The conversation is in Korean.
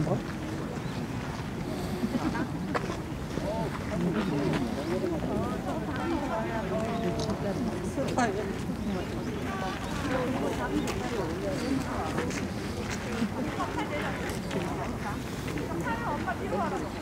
된 거? 엄마 뒤로 와라.